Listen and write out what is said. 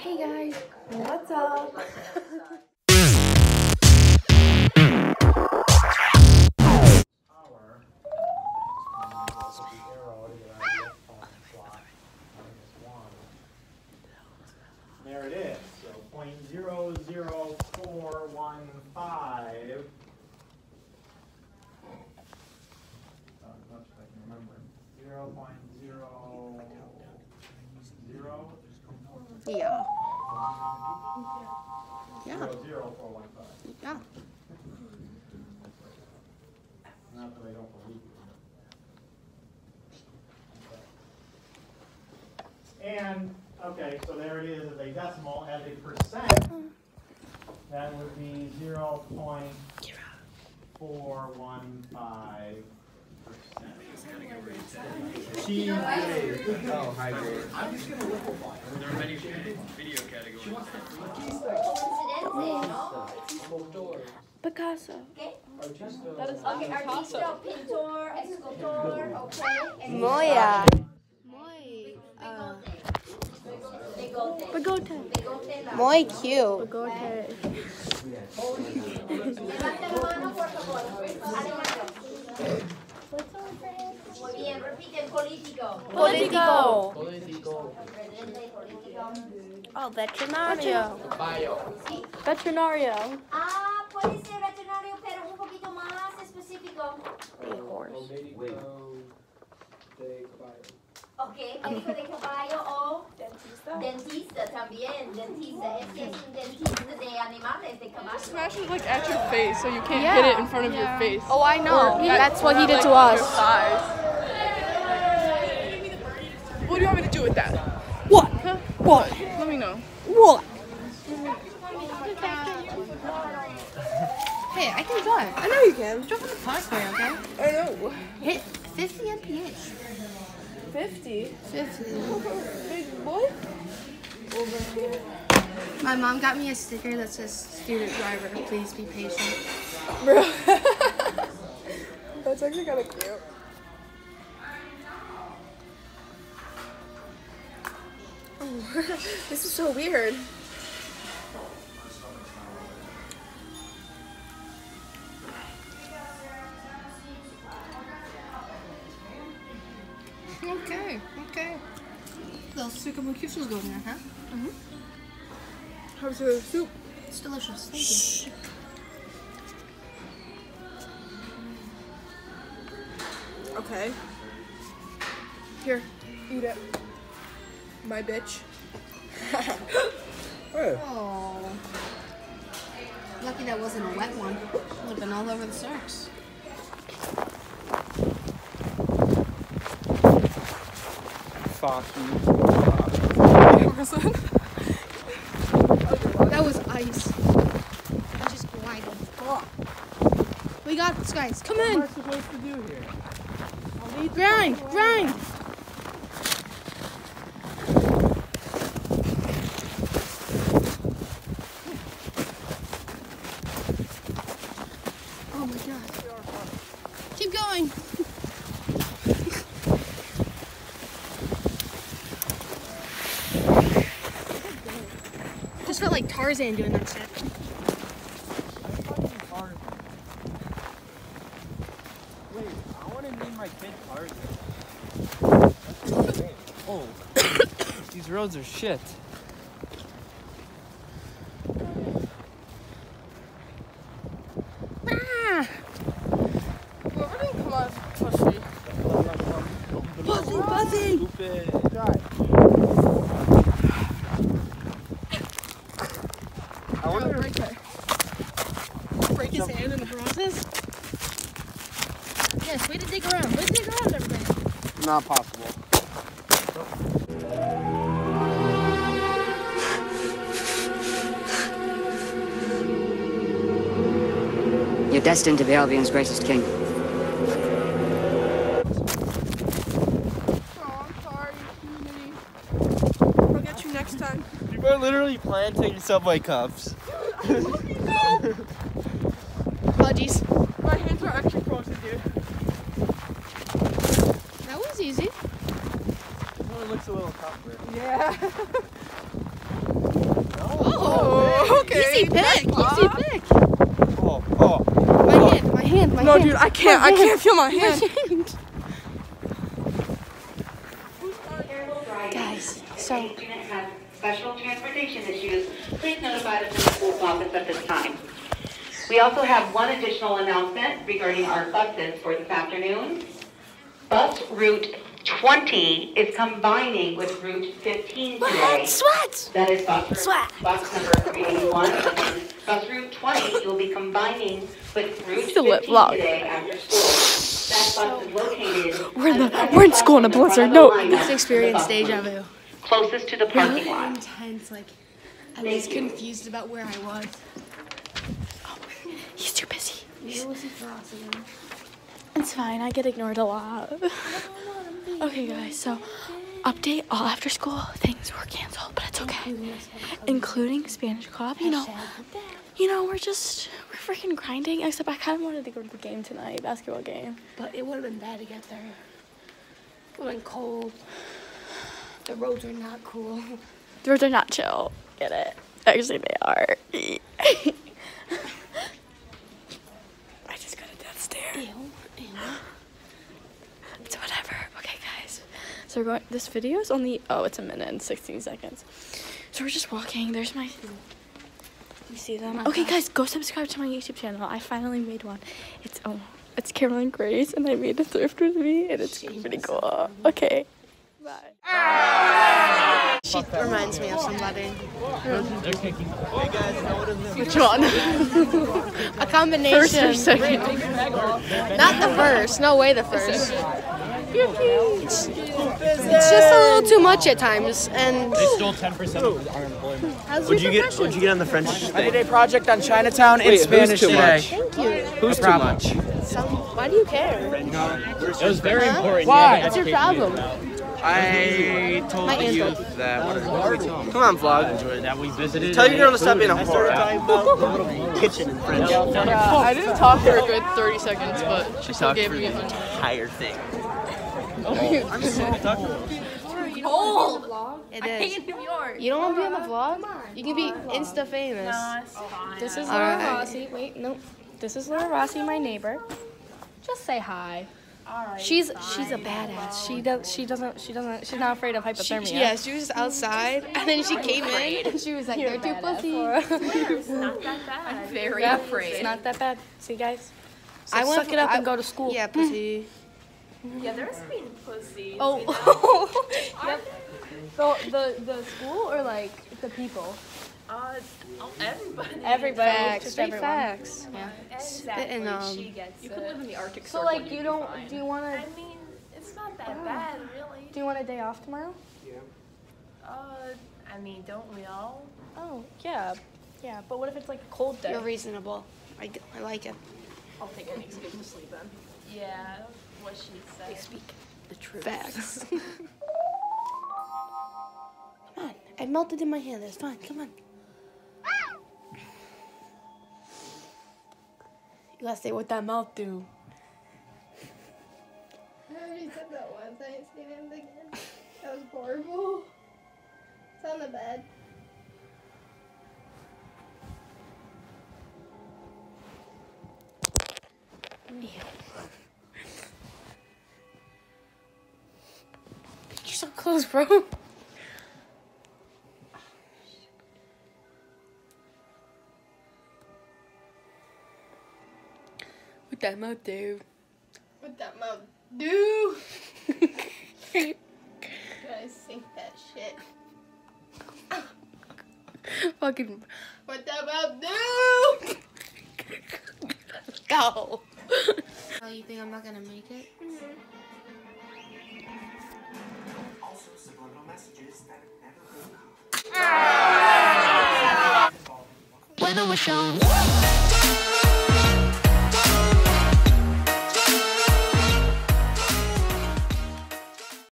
Hey guys, what's up? There it is, so point zero zero four one five. Not I can remember. Yeah. zero zero four one five. Yeah. Not that I don't believe you. And, okay, so there it is as a decimal, as a percent, that would be zero point four one five percent. Cheese. Oh, high grade. I'm just gonna look at There are many video categories. Picasso. Okay. That is okay, artista, pintor, escultor, okay? Moya. Muy. Uh, Bigote. Bigote. Bigote lang. Muy cute. Levanta la bien, repiten, político. Politico. Político. Oh, veterinario. Bio. Sí. Veterinario. Ah, puede ser veterinario, pero un poquito más específico. A horse. Ok, médico de caballo o dentista también. Dentista, es que es un dentista de animales, de caballos. Smash it like at your face, so you can't Yeah. hit it in front of your face. Oh, I know. Or That's what he did like, to us. Thighs. What do you want me to do with that? What? Huh? What? Let me know. What? Hey, I can drive. I know you can. Drive on the parkway, okay? I know. Hit 50 mph. 50. 50. Big boy. My mom got me a sticker that says student driver. Please be patient. Bro. That's actually kind of cute. Oh, this is so weird. Okay, okay. Little sukamukushu's going there, huh? Mm-hmm. How's the soup? It's delicious. Thank you. Okay. Here, eat it. My bitch. Oh. Lucky that wasn't a wet one. Would have been all over the circs. That was ice. I just glided. We got this, guys. Come in. What am I supposed to do here? Grind, grind. Oh my going. Just felt like Tarzan doing that shit. Wait, I want to name my kid Tarzan. Oh, these roads are shit. Ah, Whoever didn't come out as pussy. Buzzy, buzzy. Stupid. I wonder right there. Break his hand in the process. Yes, way to dig around. Way to dig around everything. Not possible. You're destined to be Albion's greatest king. Oh, I'm sorry, community. I'll get you next time. People are literally planting subway cups. Apologies. My hands are actually frozen, dude. That was easy. It looks a little tougher. Yeah. Oh, Easy pick. Easy pick. Oh, oh. My hand. My hand. My No, hand. dude, I can't. I can't feel my hand. Guys, so special transportation issues, please notify the principal's office at this time. We also have one additional announcement regarding our buses for this afternoon. Bus Route 20 is combining with Route 15 today. sweat. That is bus, Swat. bus number 381. and Bus Route 20, you'll be combining with Route a 15 vlog. today after school. That bus is located. We're in the- we're in school in a blizzard. No. lineup This experience bus deja vu. Closest to the parking lot. Intense. Like I was Thank you. confused about where I was. Oh, he's too busy. You listen for us again. It's fine. I get ignored a lot. Okay, guys. So, update: all after school things were canceled, but it's okay, including Spanish club. You know, you know, we're just we're freaking grinding. Except I kind of wanted to go to the game tonight, basketball game. But it would have been bad to get there. It would have been cold. The roads are not cool. The roads are not chill. Get it? Actually, they are. I just got a death stare. It's whatever. So we're going. This video is only. Oh, it's a minute and 16 seconds. So we're just walking. There's my. You see them? Uh-huh. Okay, guys, go subscribe to my YouTube channel. I finally made one. It's oh, it's Caroline Grace, and I made a thrift with me, and it's pretty cool. Okay. Bye. She reminds me of somebody. Which one? A combination. First or second? Not the first. No way the first. It's, it's just a little too much at times, and Stole 10% of our employment. What'd you get? What'd you get on the French? I did a project on Chinatown in Wait, who's Spanish too today. much? thank you. Who's too much? Some, why do you care? It was very important. Why? What's your problem? I told My the aunt youth that. What did we tell them? Come on, vlog. That we visited. Tell your girl to stop being a whore. Kitchen in French. I didn't talk for a good 30 seconds, but She still gave me the entire thing. It is. You don't want to be on the vlog? You can be Insta famous. Oh, this is Laura right. Rossi. Wait, no. This is Laura Rossi, my neighbor. Just say hi. She's she's a badass. She does. She doesn't. She doesn't. She's not afraid of She, hypothermia. yeah, she was outside, and then she came in, and she was like, "They're too pussy." Not that bad. Very afraid. It's not that bad. See, guys. So I suck it up I- and go to school. Yeah, pussy. Oh. the, the the school or like the people? Uh, everybody. Everybody. Facts, just straight everyone. facts. Exactly. And, um, she gets you it. could live in the Arctic So, So like you don't. Do you want to? I mean, it's not that bad, really. Do you want a day off tomorrow? Yeah. Uh, I mean, don't we all? Oh yeah, yeah. But what if it's like a cold day? You're reasonable. I, I like it. I'll take any excuse to sleep then. Yeah, what she said. They speak the truth. Facts. Come on, I melted in my hand. It's fine. Come on. You gotta say what that mouth do. I already said that once. I ain't seen it again. That was horrible. It's on the bed. You're close, bro. What that mouth do? What that mouth do? Gotta sink that shit. Fucking What that mouth do? go. oh, you think I'm not gonna make it? Mm-hmm. When I was young.